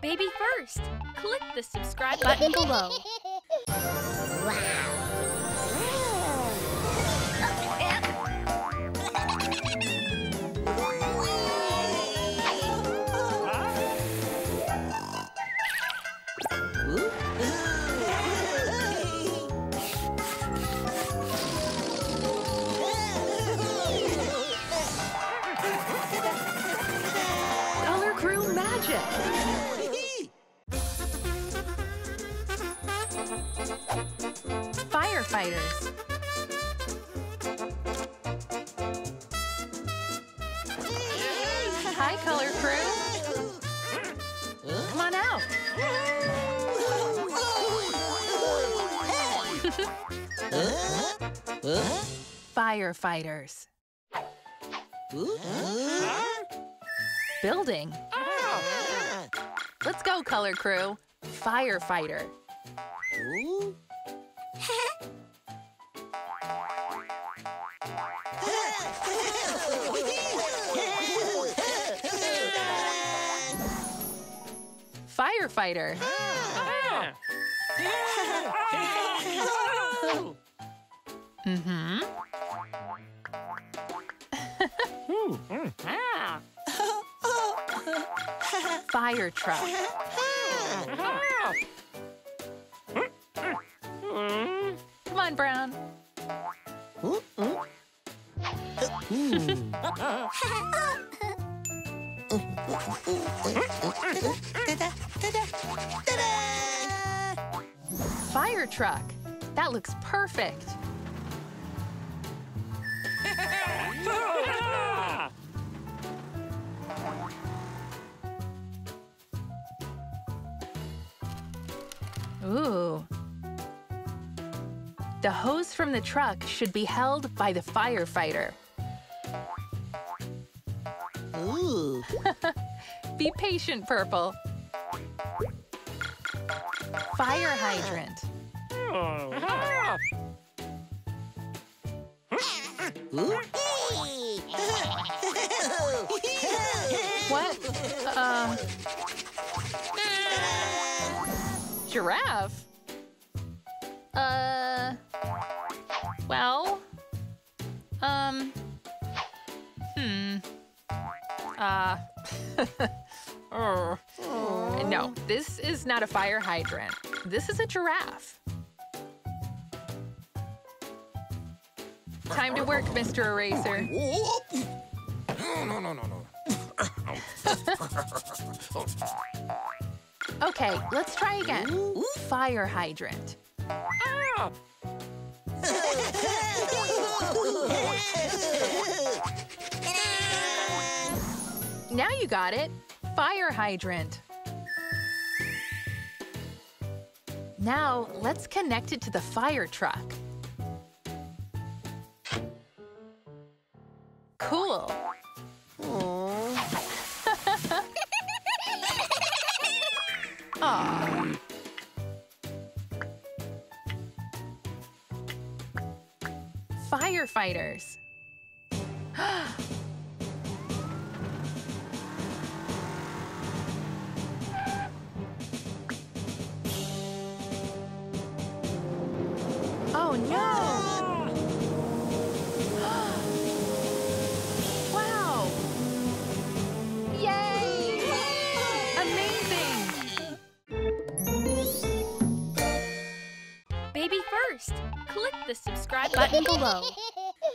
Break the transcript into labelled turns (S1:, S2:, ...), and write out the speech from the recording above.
S1: Baby first. Click the subscribe button below. Color Firefighters. Hi, Color Crew. Come on out. Firefighters. Building. Let's go, Color Crew. Firefighter. Firefighter. Mm-hmm. Fire truck. Come on, Brown. Fire truck. That looks perfect. Ooh. The hose from the truck should be held by the firefighter. Be patient, Purple. Fire hydrant. What? Uh. Giraffe? Uh. Uh. oh. No, this is not a fire hydrant. This is a giraffe. Time to work, Mr. Eraser.
S2: No, no, no, no.
S1: Okay, let's try again. Fire hydrant. Now you got it. Fire hydrant. Now, let's connect it to the fire truck. Cool. Aw. Firefighters. Click the subscribe button below.